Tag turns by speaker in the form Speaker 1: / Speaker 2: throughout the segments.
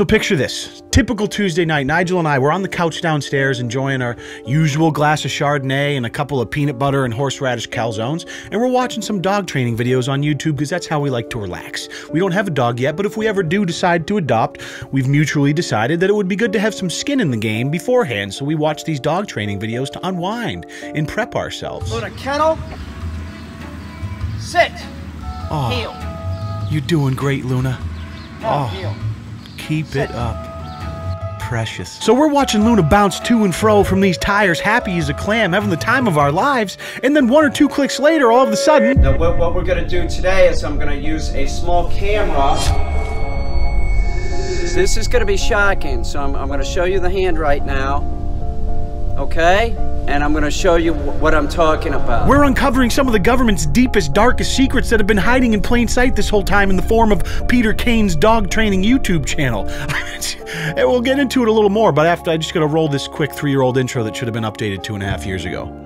Speaker 1: So picture this. Typical Tuesday night, Nigel and I were on the couch downstairs enjoying our usual glass of Chardonnay and a couple of peanut butter and horseradish calzones, and we're watching some dog training videos on YouTube because that's how we like to relax. We don't have a dog yet, but if we ever do decide to adopt, we've mutually decided that it would be good to have some skin in the game beforehand, so we watch these dog training videos to unwind and prep ourselves.
Speaker 2: Luna, kennel. Sit.
Speaker 1: Oh,
Speaker 2: Heel.
Speaker 1: you're doing great, Luna. Oh.
Speaker 2: heel.
Speaker 1: Keep it up. Precious. So we're watching Luna bounce to and fro from these tires, happy as a clam, having the time of our lives, and then one or two clicks later, all of a sudden,
Speaker 2: Now, what, what we're gonna do today is I'm gonna use a small camera. This is gonna be shocking, so I'm, I'm gonna show you the hand right now. Okay? And I'm gonna show you what I'm talking about.
Speaker 1: we're uncovering some of the government's deepest, darkest secrets that have been hiding in plain sight this whole time in the form of Peter Caine's dog training YouTube channel. and we'll get into it a little more, but after I just gotta roll this quick three year old intro that should have been updated two and a half years ago.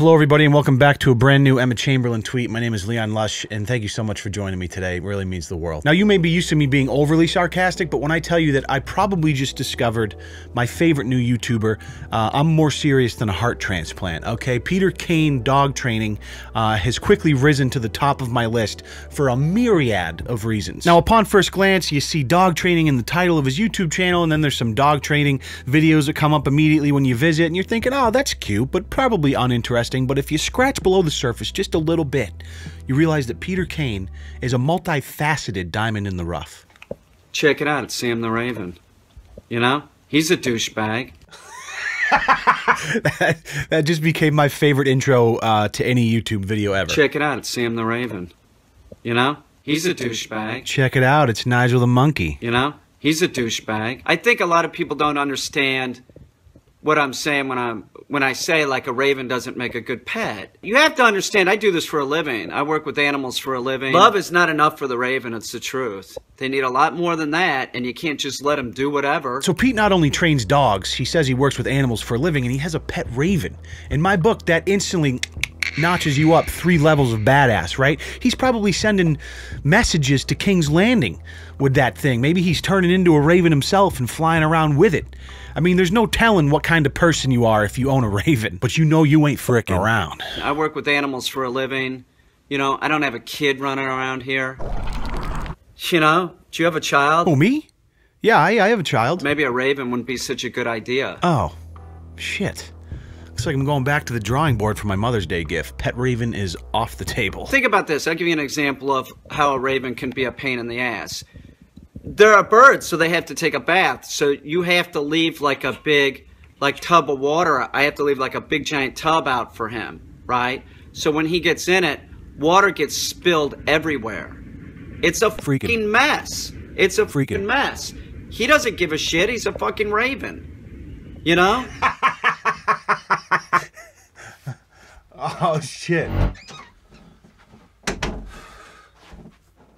Speaker 1: Hello, everybody, and welcome back to a brand new Emma Chamberlain tweet. My name is Leon Lush, and thank you so much for joining me today. It really means the world. Now, you may be used to me being overly sarcastic, but when I tell you that I probably just discovered my favorite new YouTuber, uh, I'm more serious than a heart transplant, okay? Peter Caine Dog Training uh, has quickly risen to the top of my list for a myriad of reasons. Now, upon first glance, you see dog training in the title of his YouTube channel, and then there's some dog training videos that come up immediately when you visit, and you're thinking, oh, that's cute, but probably uninteresting. But if you scratch below the surface just a little bit, you realize that Peter Caine is a multifaceted diamond in the rough.
Speaker 2: Check it out, it's Sam the Raven. You know? He's a douchebag.
Speaker 1: that just became my favorite intro uh, to any YouTube video ever.
Speaker 2: Check it out, it's Sam the Raven. You know? He's a douchebag.
Speaker 1: Check it out, it's Nigel the monkey.
Speaker 2: You know? He's a douchebag. I think a lot of people don't understand what I'm saying when I'm when I say like a raven doesn't make a good pet. You have to understand I do this for a living. I work with animals for a living. Love is not enough for the raven, it's the truth. They need a lot more than that and you can't just let them do whatever.
Speaker 1: So Pete not only trains dogs, he says he works with animals for a living, and he has a pet raven. In my book, that instantly notches you up three levels of badass, right? He's probably sending messages to King's Landing with that thing. Maybe he's turning into a raven himself and flying around with it. I mean, there's no telling what kind of person you are if you own a raven, but you know you ain't frickin' around.
Speaker 2: I work with animals for a living. You know, I don't have a kid running around here. You know, do you have a child?
Speaker 1: Oh, me? Yeah, I, I have a child.
Speaker 2: Maybe a raven wouldn't be such a good idea.
Speaker 1: Oh, shit. Looks like I'm going back to the drawing board for my Mother's Day gift. Pet Raven is off the table.
Speaker 2: Think about this. I'll give you an example of how a raven can be a pain in the ass. There are birds, so they have to take a bath. So you have to leave like a big, like tub of water. I have to leave like a big giant tub out for him, right? So when he gets in it, water gets spilled everywhere. It's a
Speaker 1: Freaking-
Speaker 2: freaking mess. It's a
Speaker 1: Freaking-
Speaker 2: freaking mess. He doesn't give a shit. He's a fucking raven. You know?
Speaker 1: Oh, shit.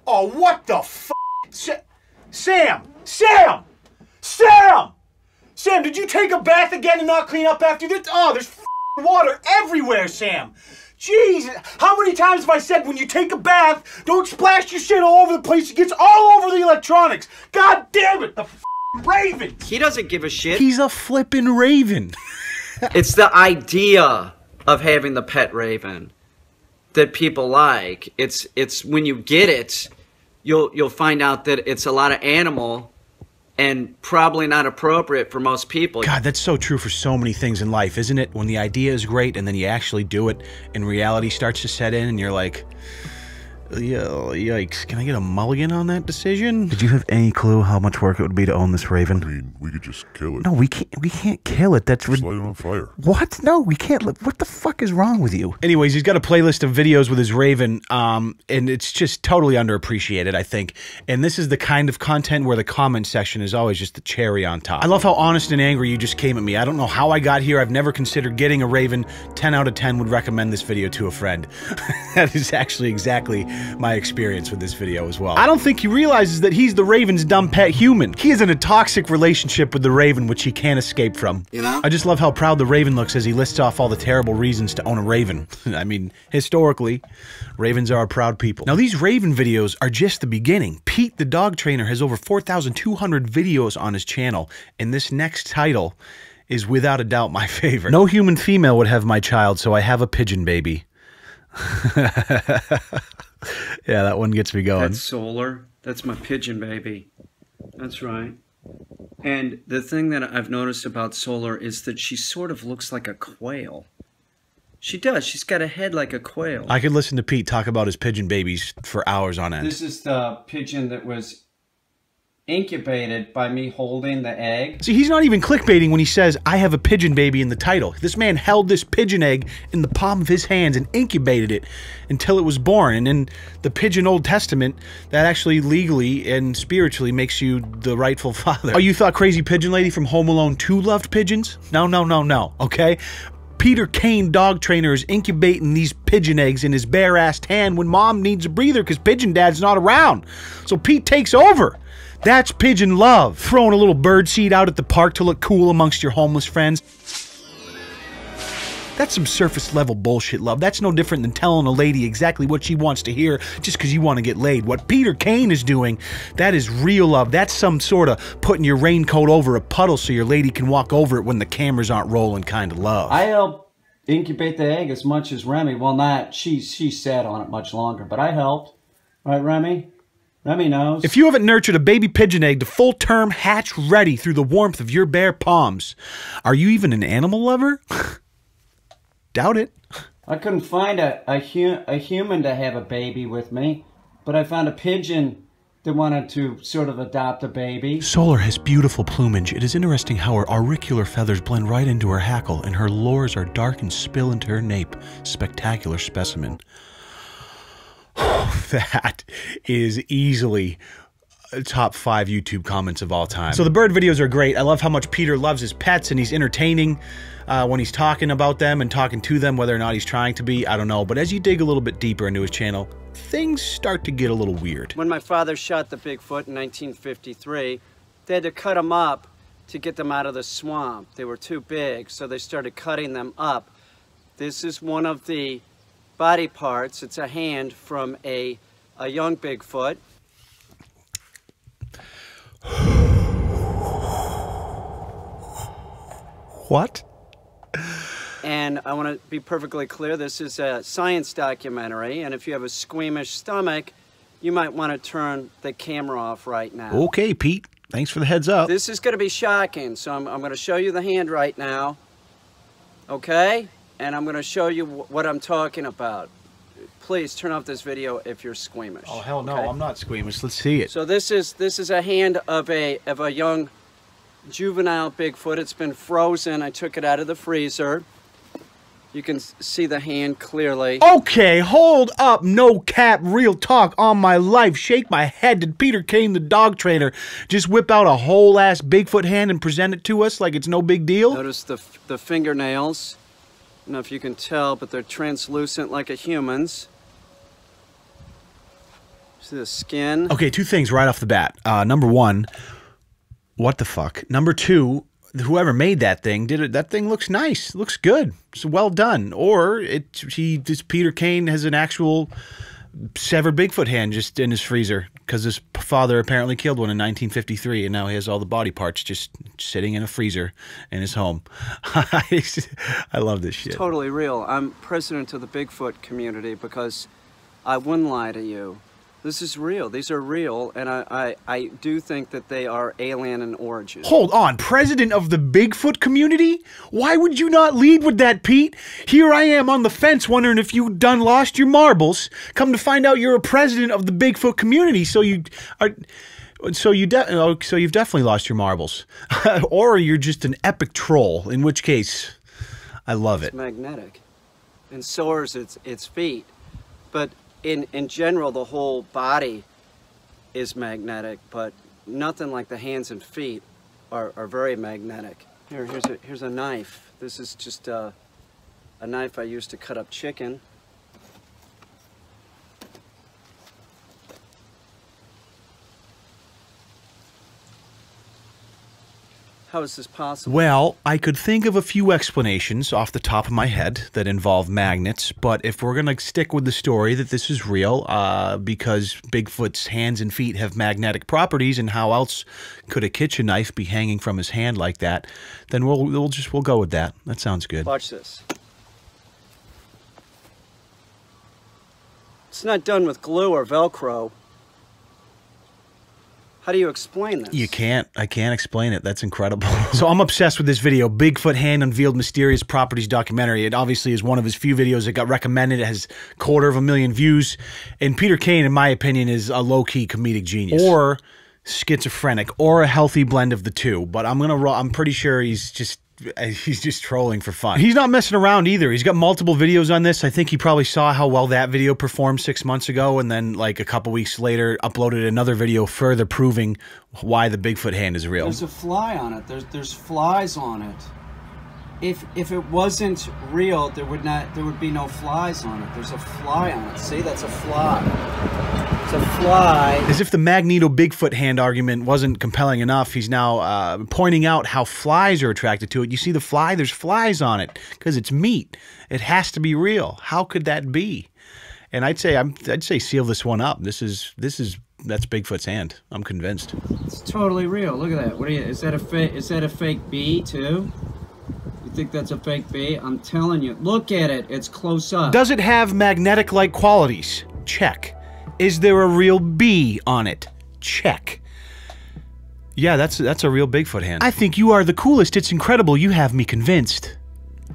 Speaker 1: Oh, what the f? Sa- Sam! Sam! Sam! Sam, did you take a bath again and not clean up after this? Oh, there's water everywhere, Sam. Jesus, how many times have I said when you take a bath, don't splash your shit all over the place? It gets all over the electronics. God damn it, the raven.
Speaker 2: he doesn't give a shit.
Speaker 1: He's a flippin' raven.
Speaker 2: It's the idea of having the pet raven that people like. It's it's when you get it, you'll you'll find out that it's a lot of animal and probably not appropriate for most people.
Speaker 1: God, that's so true for so many things in life, isn't it? When the idea is great and then you actually do it and reality starts to set in and you're like, "Yeah, yikes, can I get a mulligan on that decision? Did you have any clue how much work it would be to own this raven?
Speaker 3: I mean, we could just kill it.
Speaker 1: No, we can't we can't kill it. That's
Speaker 3: Just light it on fire.
Speaker 1: what? No, we can't. li- What the fuck is wrong with you? Anyways, he's got a playlist of videos with his Raven, um, and it's just totally underappreciated, I think. And this is the kind of content where the comment section is always just the cherry on top. I love how honest and angry you just came at me. I don't know how I got here. I've never considered getting a Raven. 10 out of 10 would recommend this video to a friend. that is actually exactly my experience with this video as well. I don't think he realizes that he's the Raven's dumb pet human. He is in a toxic relationship with the Raven, which he can't escape from.
Speaker 2: You know?
Speaker 1: I just love how proud the Raven looks as he lists off all the terrible reasons to own a Raven. I mean, historically, Ravens are a proud people. Now, these Raven videos are just the beginning. Pete, the dog trainer, has over 4,200 videos on his channel, and this next title is without a doubt my favorite. No human female would have my child, so I have a pigeon baby. yeah, that one gets me going.
Speaker 2: That's solar. That's my pigeon baby. That's right. And the thing that I've noticed about Solar is that she sort of looks like a quail. She does. She's got a head like a quail.
Speaker 1: I could listen to Pete talk about his pigeon babies for hours on end.
Speaker 2: This is the pigeon that was incubated by me holding the egg.
Speaker 1: See, he's not even clickbaiting when he says, I have a pigeon baby in the title. This man held this pigeon egg in the palm of his hands and incubated it until it was born. And in the pigeon Old Testament, that actually legally and spiritually makes you the rightful father. Oh, you thought Crazy Pigeon Lady from Home Alone 2 loved pigeons? No, no, no, no, okay? Peter Caine dog trainer is incubating these pigeon eggs in his bare assed hand when mom needs a breather because pigeon dad's not around. So Pete takes over. That's pigeon love. Throwing a little bird seed out at the park to look cool amongst your homeless friends. That's some surface level bullshit, love. That's no different than telling a lady exactly what she wants to hear just because you want to get laid. What Peter Caine is doing, that is real love. That's some sort of putting your raincoat over a puddle so your lady can walk over it when the cameras aren't rolling kind of love.
Speaker 4: I helped incubate the egg as much as Remy. Well, not she. She sat on it much longer, but I helped. Right, Remy? Remy knows.
Speaker 1: If you haven't nurtured a baby pigeon egg to full term hatch ready through the warmth of your bare palms, are you even an animal lover? Doubt it.
Speaker 4: I couldn't find a a, hu- a human to have a baby with me, but I found a pigeon that wanted to sort of adopt a baby.
Speaker 1: Solar has beautiful plumage. It is interesting how her auricular feathers blend right into her hackle, and her lores are dark and spill into her nape. Spectacular specimen. that is easily top five YouTube comments of all time. So the bird videos are great. I love how much Peter loves his pets and he's entertaining uh, when he's talking about them and talking to them, whether or not he's trying to be, I don't know. But as you dig a little bit deeper into his channel, things start to get a little weird.
Speaker 2: When my father shot the Bigfoot in 1953, they had to cut them up to get them out of the swamp. They were too big, so they started cutting them up. This is one of the body parts. It's a hand from a, a young Bigfoot.
Speaker 1: What?
Speaker 2: And I want to be perfectly clear, this is a science documentary, and if you have a squeamish stomach, you might want to turn the camera off right now.
Speaker 1: Okay, Pete. Thanks for the heads up.
Speaker 2: This is going to be shocking, so I'm, I'm going to show you the hand right now, okay? And I'm going to show you what I'm talking about. Please turn off this video if you're squeamish.
Speaker 1: oh hell no,
Speaker 2: okay?
Speaker 1: I'm not squeamish. Let's see it.
Speaker 2: So this is this is a hand of a of a young juvenile Bigfoot. It's been frozen. I took it out of the freezer. You can see the hand clearly.
Speaker 1: Okay, hold up. No cap, real talk on my life. Shake my head. Did Peter Caine, the dog trainer, just whip out a whole ass Bigfoot hand and present it to us like it's no big deal?
Speaker 2: Notice the the fingernails. Don't know if you can tell, but they're translucent like a human's. See the skin?
Speaker 1: Okay, two things right off the bat. Uh, number one, what the fuck? Number two, whoever made that thing did it. That thing looks nice. Looks good. It's well done. Or it he this Peter Caine has an actual severed Bigfoot hand just in his freezer because his father apparently killed one in 1953, and now he has all the body parts just sitting in a freezer in his home. I love this shit.
Speaker 2: totally real. I'm president of the Bigfoot community because I wouldn't lie to you. This is real. These are real, and I, I, I do think that they are alien in origin.
Speaker 1: Hold on, president of the Bigfoot community? Why would you not lead with that, Pete? Here I am on the fence wondering if you done lost your marbles. Come to find out you're a president of the Bigfoot community, so you are so you de- oh, so you've definitely lost your marbles. or you're just an epic troll, in which case I love it.
Speaker 2: magnetic and so is its, its feet. But in, in general, the whole body is magnetic, but nothing like the hands and feet are, are very magnetic. Here, here's a, here's a knife. This is just a, a knife I used to cut up chicken. How is this possible?
Speaker 1: Well, I could think of a few explanations off the top of my head that involve magnets, but if we're going to stick with the story that this is real, uh, because Bigfoot's hands and feet have magnetic properties, and how else could a kitchen knife be hanging from his hand like that? Then we'll we'll just we'll go with that. That sounds good.
Speaker 2: Watch this. It's not done with glue or Velcro. How do you explain this?
Speaker 1: You can't. I can't explain it. That's incredible. so I'm obsessed with this video. Bigfoot Hand Unveiled Mysterious Properties documentary. It obviously is one of his few videos that got recommended. It has quarter of a million views. And Peter Caine, in my opinion, is a low-key comedic genius. Or schizophrenic or a healthy blend of the two. But I'm gonna. I'm pretty sure he's just he's just trolling for fun. He's not messing around either. He's got multiple videos on this. I think he probably saw how well that video performed six months ago, and then like a couple weeks later, uploaded another video further proving why the Bigfoot hand is real.
Speaker 4: There's a fly on it. There's there's flies on it. If if it wasn't real, there would not there would be no flies on it. There's a fly on it. See, that's a fly. It's a fly.
Speaker 1: As if the Magneto Bigfoot hand argument wasn't compelling enough, he's now uh, pointing out how flies are attracted to it. You see the fly? There's flies on it because it's meat. It has to be real. How could that be? And I'd say I'm, I'd say seal this one up. This is this is that's Bigfoot's hand. I'm convinced.
Speaker 4: It's totally real. Look at that. What are you? Is that a fake? Is that a fake bee too? You think that's a fake bee? I'm telling you. Look at it. It's close up.
Speaker 1: Does it have magnetic-like qualities? Check. Is there a real bee on it? Check. Yeah, that's that's a real Bigfoot hand. I think you are the coolest. It's incredible. You have me convinced.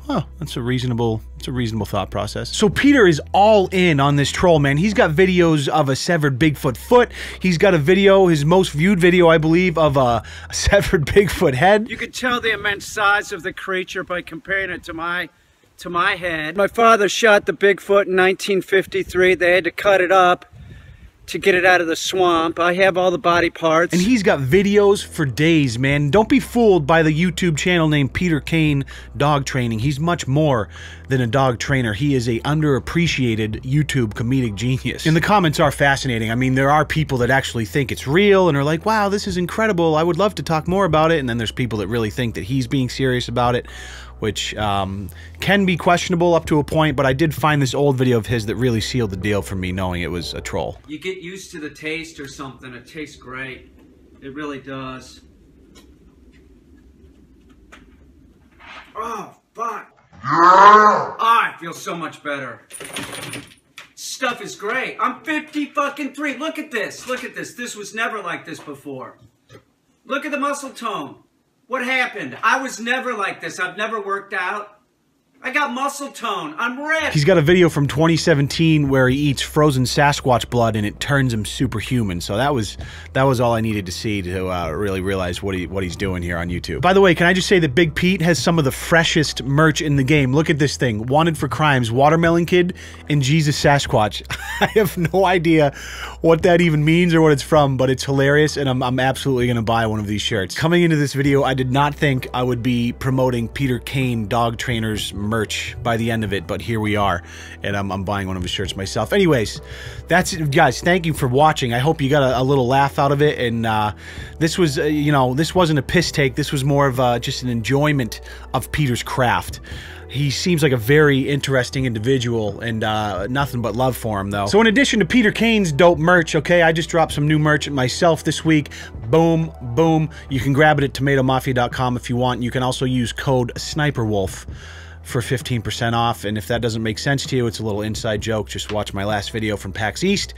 Speaker 1: Huh, that's a reasonable that's a reasonable thought process. So Peter is all in on this troll, man. He's got videos of a severed Bigfoot foot. He's got a video, his most viewed video, I believe, of a, a severed Bigfoot head.
Speaker 2: You can tell the immense size of the creature by comparing it to my to my head. My father shot the Bigfoot in 1953. They had to cut it up to get it out of the swamp. I have all the body parts.
Speaker 1: And he's got videos for days, man. Don't be fooled by the YouTube channel named Peter Caine Dog Training. He's much more than a dog trainer. He is a underappreciated YouTube comedic genius. And the comments are fascinating. I mean, there are people that actually think it's real and are like, wow, this is incredible. I would love to talk more about it. And then there's people that really think that he's being serious about it which um, can be questionable up to a point, but I did find this old video of his that really sealed the deal for me, knowing it was a troll.
Speaker 2: You get used to the taste or something. It tastes great. It really does. Oh, fuck. Oh, I feel so much better. Stuff is great. I'm 50 fucking three. Look at this. Look at this. This was never like this before. Look at the muscle tone. What happened? I was never like this. I've never worked out. I got muscle tone. I'm ripped.
Speaker 1: He's got a video from 2017 where he eats frozen Sasquatch blood and it turns him superhuman. So that was that was all I needed to see to uh, really realize what he what he's doing here on YouTube. By the way, can I just say that Big Pete has some of the freshest merch in the game. Look at this thing: Wanted for Crimes, Watermelon Kid, and Jesus Sasquatch. I have no idea what that even means or what it's from, but it's hilarious, and I'm I'm absolutely gonna buy one of these shirts. Coming into this video, I did not think I would be promoting Peter Caine dog trainers merch by the end of it, but here we are, and I'm, I'm buying one of his shirts myself. Anyways, that's it, guys. Thank you for watching. I hope you got a, a little laugh out of it, and uh, this was, uh, you know, this wasn't a piss take. This was more of uh, just an enjoyment of Peter's craft. He seems like a very interesting individual and uh, nothing but love for him, though. So, in addition to Peter Caine's dope merch, okay, I just dropped some new merch myself this week. Boom, boom. You can grab it at tomatomafia.com if you want. You can also use code SniperWolf for 15% off. And if that doesn't make sense to you, it's a little inside joke. Just watch my last video from PAX East.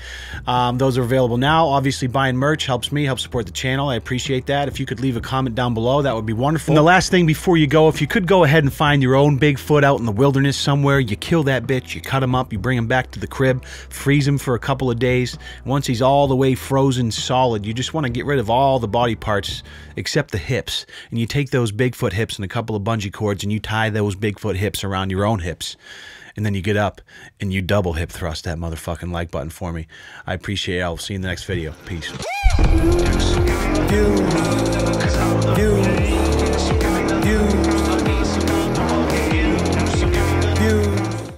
Speaker 1: Um, those are available now. Obviously, buying merch helps me, helps support the channel. I appreciate that. If you could leave a comment down below, that would be wonderful. And the last thing before you go, if you could go ahead and find your own Bigfoot out in the wilderness somewhere, you kill that bitch, you cut him up, you bring him back to the crib, freeze him for a couple of days. Once he's all the way frozen solid, you just want to get rid of all the body parts except the hips. And you take those Bigfoot hips and a couple of bungee cords and you tie those Bigfoot hips around your own hips. And then you get up and you double hip thrust that motherfucking like button for me. I appreciate it. I'll see you in the next video. Peace.